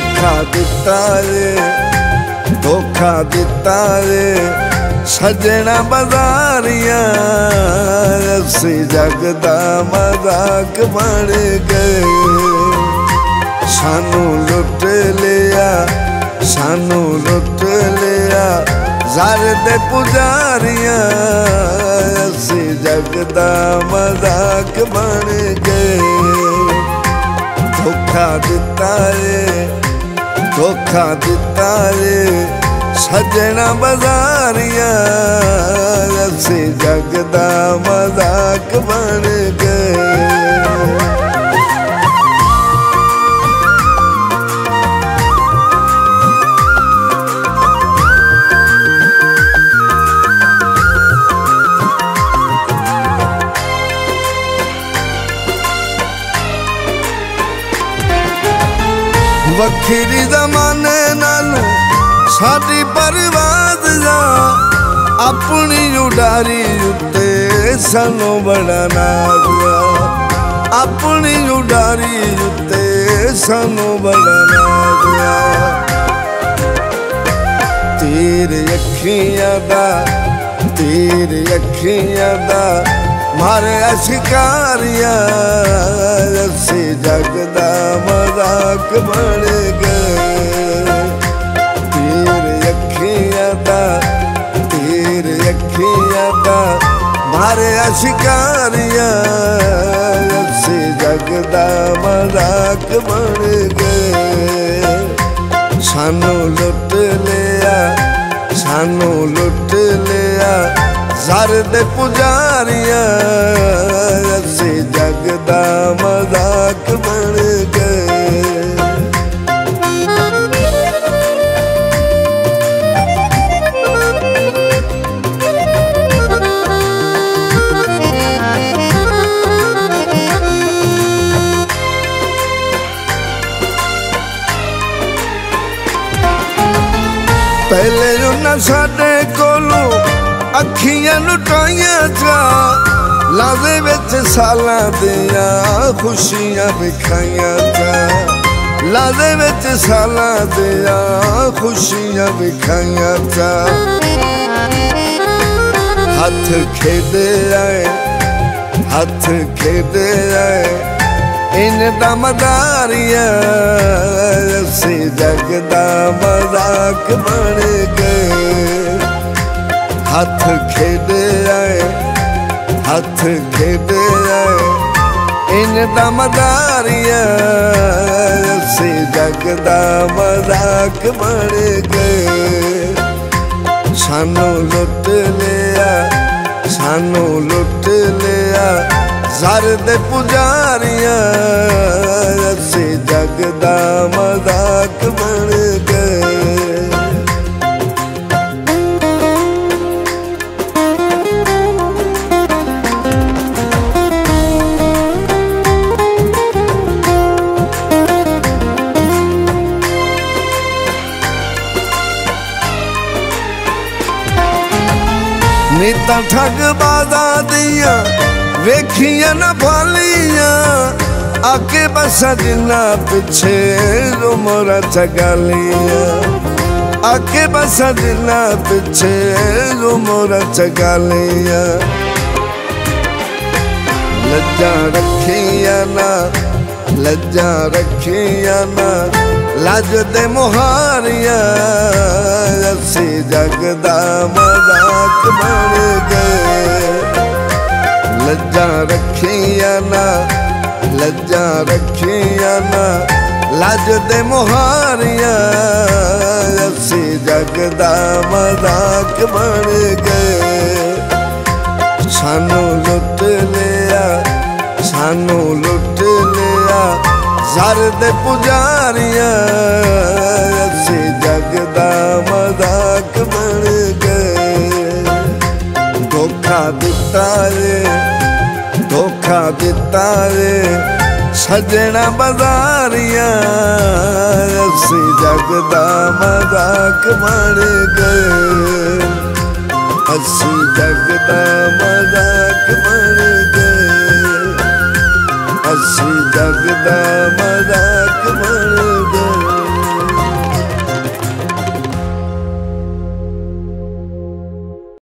ਧੋਖਾ ਦਿੱਤਾ ਏ ਧੋਖਾ ਦਿੱਤਾ ਏ ਸਜਣਾ ਬਜ਼ਾਰੀਆਂ ਅਸੀਂ ਜਗ ਦਾ ਮਜ਼ਾਕ ਬਣ ਗਏ। ਸਾਨੂੰ ਲੁੱਟ ਲਿਆ, ਸਾਨੂੰ ਲੁੱਟ ਲਿਆ, ਜ਼ਰ ਦੇ ਪੁਜਾਰੀਆਂ ਅਸੀਂ ਜਗ ਦਾ ਮਜ਼ਾਕ ਬਣ ਗਏ। ਧੋਖਾ ਦਿੱਤਾ ਏ ਧੋਖਾ ਦਿੱਤਾ ਏ। ਸਜਣਾ ਬਜ਼ਾਰੀਆਂ ਅਸੀਂ ਜਗ ਦਾ ਮਜ਼ਾਕ ਬਣ ਗਏ। ਵੱਖਰੀ ਜ਼ਮਾਨੇ ਨਾਲ ਸਾਡੀ ਪਰਵਾਜ਼ ਜਾ ਆਪਣੀ ਉਡਾਰੀ ਉੱਤੇ ਸਾਨੂੰ ਬੜਾ ਨਾਜ਼ਿਆ ਆਪਣੀ ਉਡਾਰੀ ਉੱਤੇ ਸਾਨੂੰ ਬੜਾ ਨਾਜ਼ਿਆ ਤੇਰੇ ਅੱਖੀਆਂ ਦਾ, ਤੇਰੇ ਅੱਖੀਆਂ ਦਾ ਮਾਰੇ ਅਸ਼ਕਾਰੀਆਂ ਅਸੀਂ ਜਗ ਦਾ ਮਜ਼ਾਕ ਬਣ ਗਏ। ਤੇਰੇ ਅੱਖੀਆਂ ਦਾ, ਤੇਰੇ ਅੱਖੀਆਂ ਦਾ ਮਾਰੇ ਅਸ਼ਕਾਰੀਆਂ ਅਸੀਂ ਜਗ ਦਾ ਮਜ਼ਾਕ ਬਣ ਗਏ। ਸਾਨੂੰ ਲੁੱਟ ਲਿਆ, ਸਾਨੂੰ ਲੁੱਟ ਲਿਆ। ਜ਼ਰ ਦੇ ਪੁਜਾਰੀਆਂ, ਅਸੀਂ ਪਹਿਲੇ ਉਹਨਾਂ ਸਾਡੇ ਕੋਲੋਂ ਅੱਖੀਆਂ ਲੁਟਾਈਆਂ ਜਾ। ਲਾਦੇ ਵਿੱਚ ਸਾਲਾਂ ਦੀਆਂ ਖੁਸ਼ੀਆਂ ਵਿਖਾਈਆਂ ਜਾ। ਲਾਦੇ ਵਿੱਚ ਸਾਲਾਂ ਦੀਆਂ ਖੁਸ਼ੀਆਂ ਵਿਖਾਈਆਂ ਜਾ। ਹੱਥ ਖੇਡੇ ਆਏ, ਹੱਥ ਖੇਡੇ ਆਏ ਇਨ ਦਾ ਮਦਾਰੀਆਂ। ਅਸੀਂ ਜਗ ਦਾ ਮਜ਼ਾਕ ਬਣ ਹੱਥ ਖੇਡੇ ਆਏ ਇਨ ਦਾ ਮਦਾਰੀਆਂ ਅਸੀਂ ਜਗ ਦਾ ਮਜ਼ਾਕ ਬਣ ਗਏ। ਸਾਨੂੰ ਲੁੱਟ ਲਿਆ, ਸਾਨੂੰ ਲੁੱਟ ਲਿਆ। ਜ਼ਰ ਦੇ ਪੁਜਾਰੀਆਂ, ਅਸੀਂ ਜਗ ਦਾ ਮਜ਼ਾਕ ਬਣ ਨੀਤਾਂ ਠੱਗ ਬਾਜ਼ਾਂ ਦੀਆਂ ਵੇਖੀਆਂ ਨਾ ਭਾਲੀਆਂ। ਆਕੇ ਬਸਾ ਜਿੰਨਾ ਪਿੱਛੇ ਰੁਮਰਾ ਚਗਾਲੀਆਂ ਆਕੇ ਬਸਾ ਜਿੰਨਾ ਪਿੱਛੇ ਰੁਮਰਾ ਚਗਾਲੀਆਂ ਲੱਜਾਂ ਰੱਖੀਆਂ ਨਾ ਲੱਜਾਂ ਰੱਖੀਆਂ ਨਾ। ਲੱਜ ਦੇ ਮੁਹਾਰੀਆਂ, ਅਸੀਂ ਜਗ ਦਾ ਮਜ਼ਾਕ ਬਣ ਗਏ। ਲੱਜਾਂ ਰੱਖੀਆਂ ਨਾ, ਲੱਜਾਂ ਰੱਖੀਆਂ ਨਾ। ਲੱਜ ਦੇ ਮੁਹਾਰੀਆਂ, ਅਸੀਂ ਜਗ ਦਾ ਮਜ਼ਾਕ ਬਣ ਗਏ। ਸਾਨੂੰ ਸਾਨੂੰ ਲੁੱਟ ਲਿਆ। ਜ਼ਰ ਦੇ ਪੁਜਾਰੀਆਂ, ਅਸੀਂ ਜਗ ਦਾ ਮਜ਼ਾਕ ਬਣ ਗਏ। ਧੋਖਾ ਦਿੱਤਾ ਏ, ਧੋਖਾ ਦਿੱਤਾ ਏ, ਸਜਣਾ ਬਜ਼ਾਰੀਆਂ, ਅਸੀਂ ਜਗ ਦਾ ਮਜ਼ਾਕ ਬਣ ਗਏ। ਅਸੀਂ ਜਗ ਦਾ ਮਜ਼ਾਕ ਬਣ जगदा म